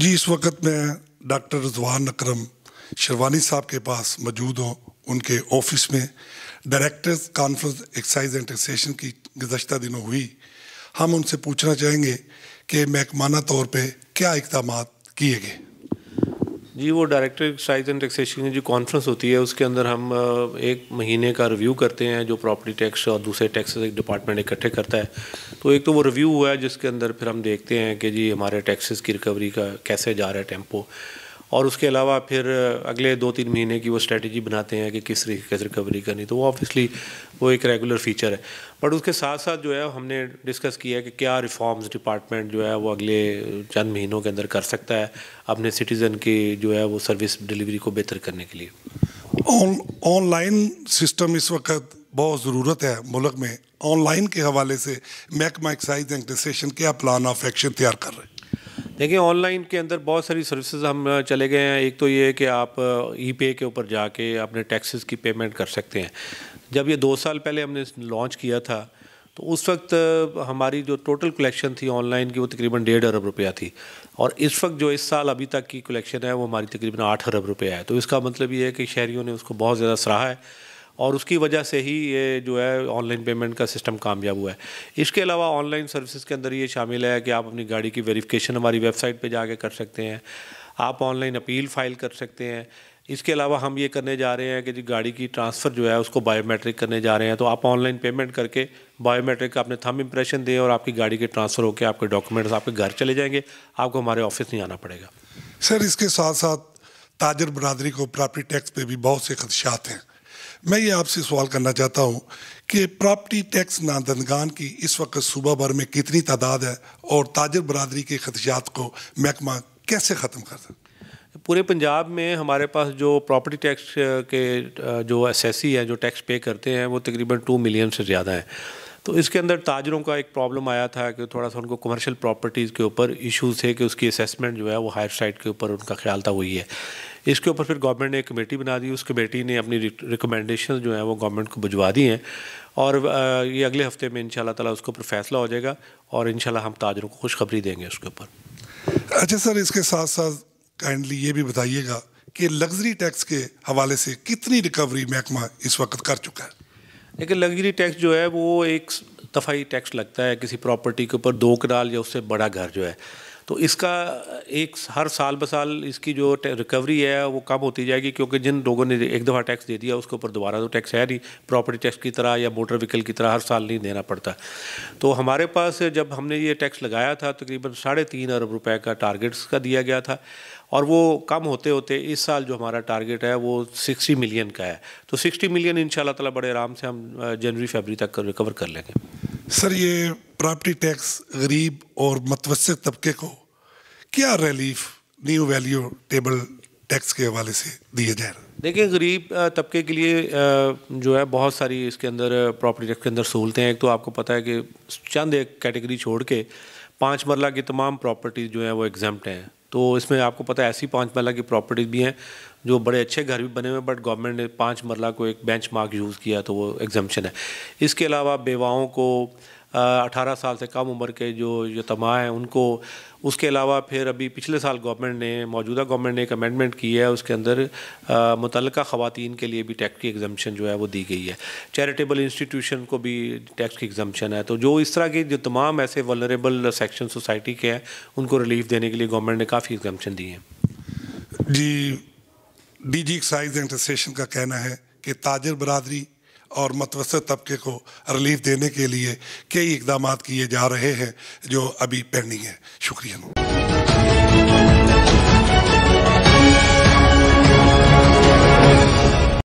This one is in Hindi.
जी, इस वक्त मैं डॉक्टर रजवान अक्रम शर्वानी साहब के पास मौजूद हूँ, उनके ऑफ़िस में। Directors conference excise and taxation की गुजशत दिनों हुई। हम उनसे पूछना चाहेंगे कि महकमाना तौर पर क्या इकदाम किए गए? जी, वो डायरेक्टर एक्साइज एंड टैक्सेशन की जो कॉन्फ्रेंस होती है, उसके अंदर हम एक महीने का रिव्यू करते हैं जो प्रॉपर्टी टैक्स और दूसरे टैक्स एक डिपार्टमेंट इकट्ठे करता है। तो एक तो वो रिव्यू हुआ है, जिसके अंदर फिर हम देखते हैं कि जी, हमारे टैक्सेस की रिकवरी का कैसे जा रहा है टेंपो और उसके अलावा फिर अगले दो तीन महीने की वो स्ट्रेटजी बनाते हैं कि किस तरीके से रिकवरी करनी। तो वो ऑब्वियसली वो एक रेगुलर फीचर है। बट उसके साथ साथ जो है, हमने डिस्कस किया है कि क्या रिफॉर्म्स डिपार्टमेंट जो है, वो अगले चंद महीनों के अंदर कर सकता है अपने सिटीज़न की जो है, वो सर्विस डिलीवरी को बेहतर करने के लिए। ऑनलाइन सिस्टम इस वक्त बहुत ज़रूरत है मुल्क में। ऑनलाइन के हवाले से महकमा एक्साइज एंड क्या प्लान ऑफ़ एक्शन तैयार कर रहे हैं? देखिए ऑनलाइन के अंदर बहुत सारी सर्विसेज़ हम चले गए हैं। एक तो ये है कि आप ई पे के ऊपर जाके अपने टैक्सेस की पेमेंट कर सकते हैं। जब ये दो साल पहले हमने लॉन्च किया था तो उस वक्त हमारी जो टोटल कलेक्शन थी ऑनलाइन की, वो तकरीबन डेढ़ अरब रुपया थी। और इस वक्त जो इस साल अभी तक की कलेक्शन है, वो हमारी तकरीबन आठ अरब रुपया है। तो इसका मतलब ये है कि शहरीों ने उसको बहुत ज़्यादा सराहा है। और उसकी वजह से ही ये जो है ऑनलाइन पेमेंट का सिस्टम कामयाब हुआ है। इसके अलावा ऑनलाइन सर्विसेज़ के अंदर ये शामिल है कि आप अपनी गाड़ी की वेरिफिकेशन हमारी वेबसाइट पे जाके कर सकते हैं। आप ऑनलाइन अपील फ़ाइल कर सकते हैं। इसके अलावा हम ये करने जा रहे हैं कि जो गाड़ी की ट्रांसफ़र जो है उसको बायोमेट्रिक करने जा रहे हैं। तो आप ऑनलाइन पेमेंट करके बायोमेट्रिक का अपने थम इम्प्रेशन दें और आपकी गाड़ी के ट्रांसफ़र होकर आपके डॉक्यूमेंट्स आपके घर चले जाएँगे। आपको हमारे ऑफ़िस नहीं आना पड़ेगा। सर, इसके साथ साथ ताजर बरदरी को प्रॉपर्टी टैक्स पे भी बहुत से खदशात हैं। मैं ये आपसे सवाल करना चाहता हूँ कि प्रॉपर्टी टैक्स नादनगान की इस वक्त सूबा भर में कितनी तादाद है और ताजर बरदरी के खदशात को महकमा कैसे ख़त्म कर सकते पूरे पंजाब में हमारे पास जो प्रॉपर्टी टैक्स के जो एस है, जो टैक्स पे करते हैं, वो तकरीबन टू मिलियन से ज़्यादा है। तो इसके अंदर ताजरों का एक प्रॉब्लम आया था कि थोड़ा सा उनको कमर्शियल प्रॉपर्टीज़ के ऊपर इश्यूज़ थे कि उसकी असेसमेंट जो है वो हायर साइड के ऊपर उनका ख्याल था, वही है। इसके ऊपर फिर गवर्नमेंट ने एक कमेटी बना दी। उस कमेटी ने अपनी रिकमेंडेशन जो है वो गवर्नमेंट को भिजवा दी हैं। और ये अगले हफ़्ते में इन ताला उसके ऊपर फैसला हो जाएगा और इन हम ताजरों को खुशखबरी देंगे उसके ऊपर। अच्छा सर इसके साथ साथ काइंडली ये भी बताइएगा कि लग्जरी टैक्स के हवाले से कितनी रिकवरी महकमा इस वक्त कर चुका है? लेकिन लग्जरी टैक्स जो है वो एक दफ़ाई टैक्स लगता है किसी प्रॉपर्टी के ऊपर दो कनाल या उससे बड़ा घर जो है। तो इसका एक हर साल ब साल इसकी जो रिकवरी है, वो कम होती जाएगी क्योंकि जिन लोगों ने एक दफ़ा टैक्स दे दिया, उसके ऊपर दोबारा तो टैक्स है नहीं। प्रॉपर्टी टैक्स की तरह या मोटर व्हीकल की तरह हर साल नहीं देना पड़ता। तो हमारे पास जब हमने ये टैक्स लगाया था, तकरीबन साढ़े तीन अरब रुपये का टारगेट्स का दिया गया था और वो कम होते होते इस साल जो हमारा टारगेट है, वो सिक्सटी मिलियन का है। तो सिक्सटी मिलियन इन ताला बड़े आराम से हम जनवरी, फरवरी तक रिकवर कर लेंगे। सर, ये प्रॉपर्टी टैक्स गरीब और मतवसत तबके को क्या relief new value table tax के हवाले से दिए जाए देखिए, गरीब तबके के लिए जो है, बहुत सारी इसके अंदर प्रॉपर्टी टैक्स के अंदर सहूलतें हैं। एक तो आपको पता है कि चंद एक कैटेगरी छोड़ के पाँच मरला की तमाम प्रॉपर्टीज़ जो हैं वो एग्जाम्प्ट हैं। तो इसमें आपको पता है, ऐसी पाँच मरला की प्रॉपर्टीज़ भी हैं जो बड़े अच्छे घर भी बने हुए बट गवर्नमेंट ने पाँच मरला को एक बेंच मार्क यूज़ किया तो वो एग्जामेशन है। इसके अलावा बेवाओं को अठारह साल से कम उम्र के जो यतमा हैं, उनको, उसके अलावा फिर अभी पिछले साल गवर्नमेंट ने, मौजूदा गवर्नमेंट ने एक अमेंडमेंट की है, उसके अंदर मुतल ख़वान के लिए भी टैक्स की एग्जामेशन जो है वो दी गई है। चैरिटेबल इंस्टीट्यूशन को भी टैक्स की एग्जामेशन है। तो जो इस तरह के जो तमाम ऐसे वलरेबल सेक्शन सोसाइटी के हैं, उनको रिलीफ देने के लिए गवर्नमेंट ने काफ़ी एग्जामेशन दी हैं। G D G excise and का कहना है कि ताजर बरदरी और मतवस तबके को रिलीफ देने के लिए कई इकदाम किए जा रहे हैं जो अभी पेंडिंग है। शुक्रिया।